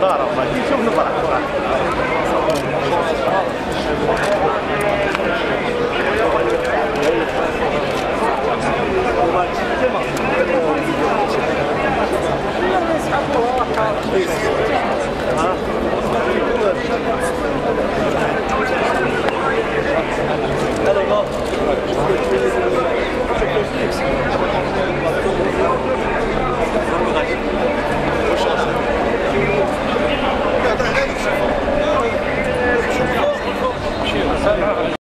ударом, один на